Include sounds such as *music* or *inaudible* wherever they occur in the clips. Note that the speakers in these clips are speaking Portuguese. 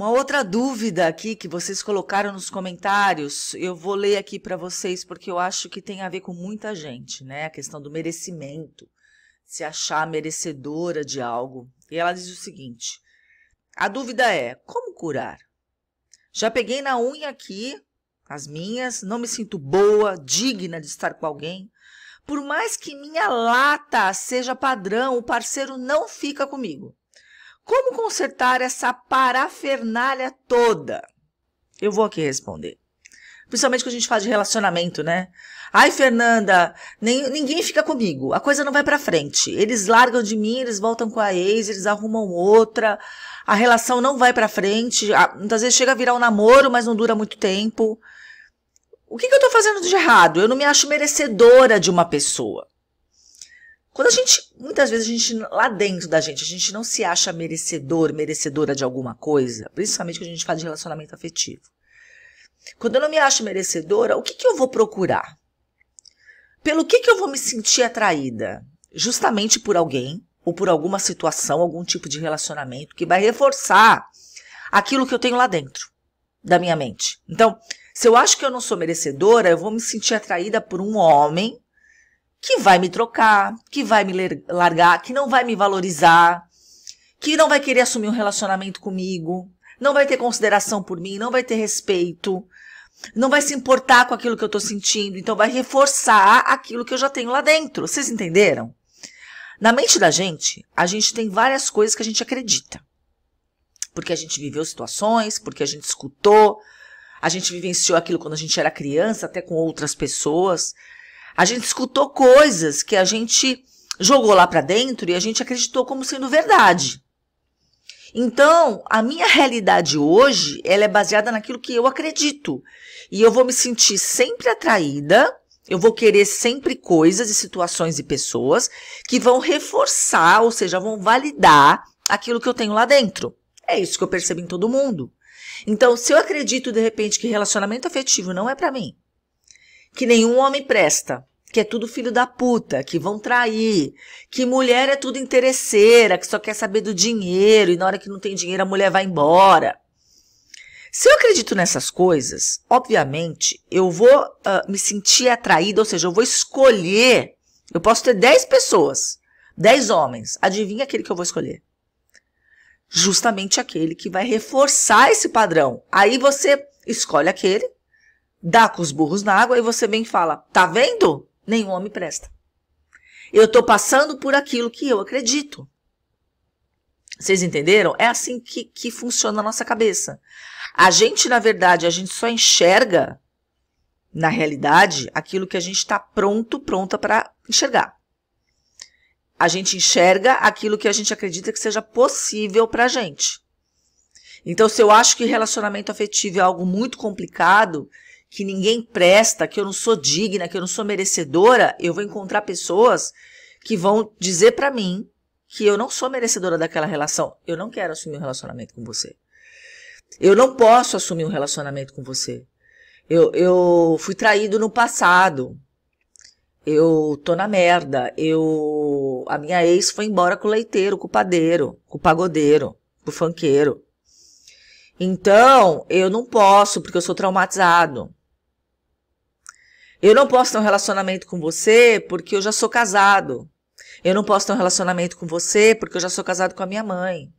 Uma outra dúvida aqui que vocês colocaram nos comentários, eu vou ler aqui para vocês porque eu acho que tem a ver com muita gente, né? A questão do merecimento, se achar merecedora de algo. E ela diz o seguinte: a dúvida é: como curar? Já peguei na unha aqui, as minhas, não me sinto boa, digna de estar com alguém. Por mais que minha lata seja padrão, o parceiro não fica comigo. Como consertar essa parafernália toda? Eu vou aqui responder. Principalmente quando a gente fala de relacionamento, né? Ai, Fernanda, nem, ninguém fica comigo. A coisa não vai para frente. Eles largam de mim, eles voltam com a ex, eles arrumam outra. A relação não vai para frente. Muitas vezes chega a virar um namoro, mas não dura muito tempo. O que, que eu tô fazendo de errado? Eu não me acho merecedora de uma pessoa. Quando a gente, muitas vezes a gente, lá dentro da gente, a gente não se acha merecedor, merecedora de alguma coisa, principalmente quando a gente fala de relacionamento afetivo. Quando eu não me acho merecedora, o que, que eu vou procurar? Pelo que, que eu vou me sentir atraída? Justamente por alguém, ou por alguma situação, algum tipo de relacionamento que vai reforçar aquilo que eu tenho lá dentro da minha mente. Então, se eu acho que eu não sou merecedora, eu vou me sentir atraída por um homem que vai me trocar, que vai me largar, que não vai me valorizar, que não vai querer assumir um relacionamento comigo, não vai ter consideração por mim, não vai ter respeito, não vai se importar com aquilo que eu estou sentindo, então vai reforçar aquilo que eu já tenho lá dentro. Vocês entenderam? Na mente da gente, a gente tem várias coisas que a gente acredita. Porque a gente viveu situações, porque a gente escutou, a gente vivenciou aquilo quando a gente era criança, até com outras pessoas. A gente escutou coisas que a gente jogou lá para dentro e a gente acreditou como sendo verdade. Então, a minha realidade hoje, ela é baseada naquilo que eu acredito. E eu vou me sentir sempre atraída, eu vou querer sempre coisas e situações e pessoas que vão reforçar, ou seja, vão validar aquilo que eu tenho lá dentro. É isso que eu percebo em todo mundo. Então, se eu acredito de repente que relacionamento afetivo não é para mim, que nenhum homem presta, que é tudo filho da puta, que vão trair, que mulher é tudo interesseira, que só quer saber do dinheiro e na hora que não tem dinheiro a mulher vai embora. Se eu acredito nessas coisas, obviamente eu vou uh, me sentir atraída, ou seja, eu vou escolher. Eu posso ter 10 pessoas, 10 homens. Adivinha aquele que eu vou escolher? Justamente aquele que vai reforçar esse padrão. Aí você escolhe aquele dá com os burros na água e você vem e fala: tá vendo? Nenhum homem presta. Eu estou passando por aquilo que eu acredito. Vocês entenderam? É assim que, que funciona a nossa cabeça. A gente, na verdade, a gente só enxerga, na realidade, aquilo que a gente está pronto, pronta para enxergar. A gente enxerga aquilo que a gente acredita que seja possível para a gente. Então, se eu acho que relacionamento afetivo é algo muito complicado, que ninguém presta, que eu não sou digna, que eu não sou merecedora, eu vou encontrar pessoas que vão dizer para mim que eu não sou merecedora daquela relação. Eu não quero assumir um relacionamento com você. Eu não posso assumir um relacionamento com você. Eu, eu fui traído no passado. Eu tô na merda. Eu a minha ex foi embora com o leiteiro, com o padeiro, com o pagodeiro, com o fanqueiro. Então, eu não posso porque eu sou traumatizado. Eu não posso ter um relacionamento com você porque eu já sou casado. Eu não posso ter um relacionamento com você porque eu já sou casado com a minha mãe.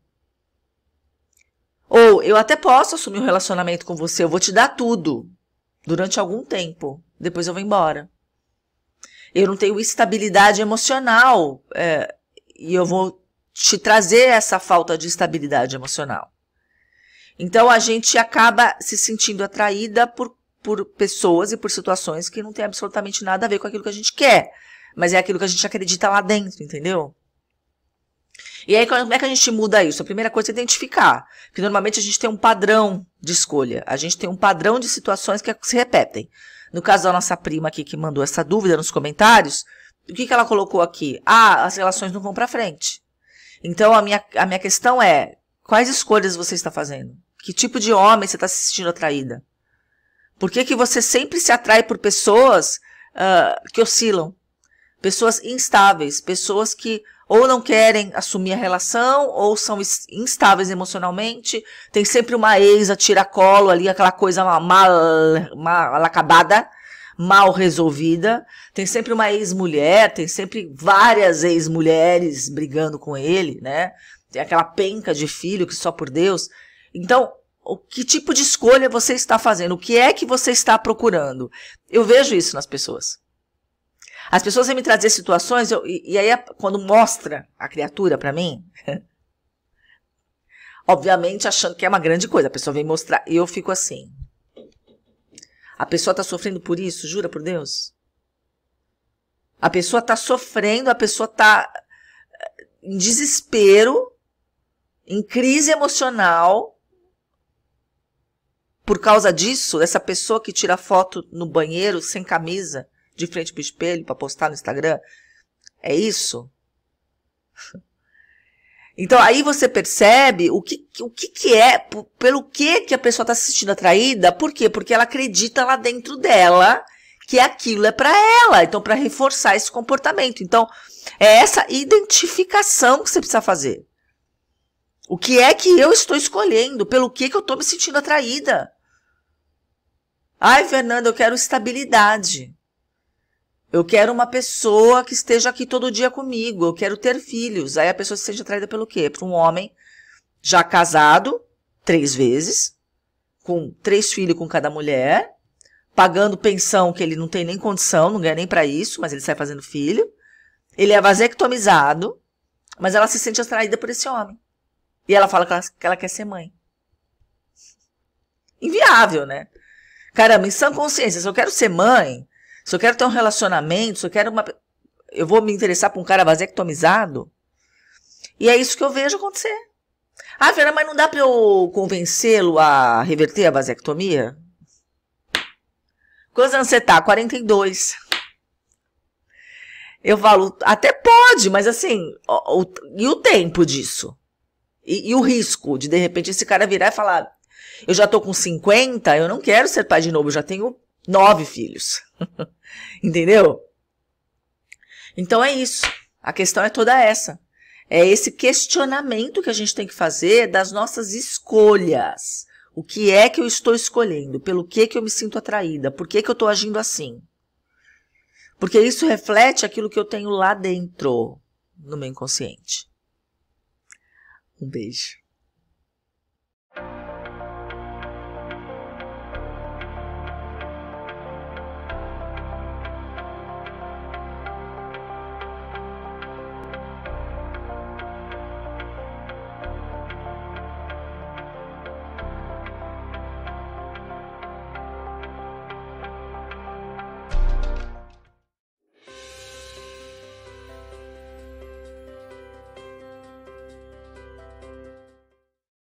Ou eu até posso assumir um relacionamento com você, eu vou te dar tudo durante algum tempo. Depois eu vou embora. Eu não tenho estabilidade emocional é, e eu vou te trazer essa falta de estabilidade emocional. Então a gente acaba se sentindo atraída por por pessoas e por situações que não tem absolutamente nada a ver com aquilo que a gente quer. Mas é aquilo que a gente acredita lá dentro, entendeu? E aí, como é que a gente muda isso? A primeira coisa é identificar. Porque normalmente a gente tem um padrão de escolha. A gente tem um padrão de situações que se repetem. No caso da nossa prima aqui que mandou essa dúvida nos comentários, o que, que ela colocou aqui? Ah, as relações não vão para frente. Então, a minha, a minha questão é: quais escolhas você está fazendo? Que tipo de homem você está se sentindo atraída? Por que, que você sempre se atrai por pessoas uh, que oscilam? Pessoas instáveis, pessoas que ou não querem assumir a relação, ou são instáveis emocionalmente. Tem sempre uma ex a tiracolo ali, aquela coisa mal, mal acabada, mal resolvida. Tem sempre uma ex-mulher, tem sempre várias ex-mulheres brigando com ele, né? Tem aquela penca de filho que só por Deus. Então, o que tipo de escolha você está fazendo? O que é que você está procurando? Eu vejo isso nas pessoas. As pessoas vêm me trazer situações, eu, e, e, aí quando mostra a criatura para mim, *laughs* obviamente achando que é uma grande coisa, a pessoa vem mostrar, e eu fico assim. A pessoa está sofrendo por isso, jura por Deus? A pessoa está sofrendo, a pessoa está eh, em desespero, em crise emocional, por causa disso, essa pessoa que tira foto no banheiro sem camisa, de frente pro espelho para postar no Instagram? É isso? *laughs* Então aí você percebe o que, o que, que é, pelo que, que a pessoa está se sentindo atraída, por quê? Porque ela acredita lá dentro dela que aquilo é para ela, então para reforçar esse comportamento. Então é essa identificação que você precisa fazer. O que é que eu estou escolhendo? Pelo que, que eu estou me sentindo atraída? Ai, Fernanda, eu quero estabilidade. Eu quero uma pessoa que esteja aqui todo dia comigo. Eu quero ter filhos. Aí a pessoa se sente atraída pelo quê? Para um homem já casado três vezes, com três filhos com cada mulher, pagando pensão que ele não tem nem condição, não ganha nem para isso, mas ele sai fazendo filho. Ele é vasectomizado, mas ela se sente atraída por esse homem. E ela fala que ela, que ela quer ser mãe. Inviável, né? Caramba, em sã consciência, se eu quero ser mãe, se eu quero ter um relacionamento, se eu quero uma. Eu vou me interessar por um cara vasectomizado? E é isso que eu vejo acontecer. Ah, Vera, mas não dá para eu convencê-lo a reverter a vasectomia? Quantos anos você tá? 42. Eu falo, até pode, mas assim, o, o, e o tempo disso? E, e, o risco de, de repente, esse cara virar e falar: Eu já tô com 50, eu não quero ser pai de novo, eu já tenho nove filhos. *laughs* Entendeu? Então é isso. A questão é toda essa. É esse questionamento que a gente tem que fazer das nossas escolhas. O que é que eu estou escolhendo? Pelo que que eu me sinto atraída? Por que que eu estou agindo assim? Porque isso reflete aquilo que eu tenho lá dentro, no meu inconsciente. Um beijo.